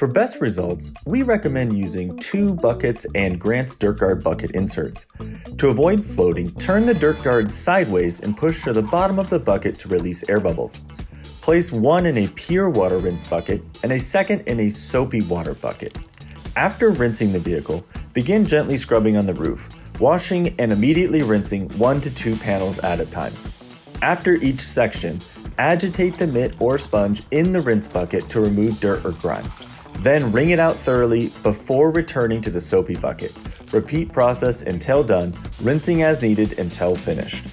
For best results, we recommend using two buckets and Grant's Dirt Guard bucket inserts. To avoid floating, turn the dirt guard sideways and push to the bottom of the bucket to release air bubbles. Place one in a pure water rinse bucket and a second in a soapy water bucket. After rinsing the vehicle, begin gently scrubbing on the roof, washing and immediately rinsing one to two panels at a time. After each section, agitate the mitt or sponge in the rinse bucket to remove dirt or grime. Then wring it out thoroughly before returning to the soapy bucket. Repeat process until done, rinsing as needed until finished.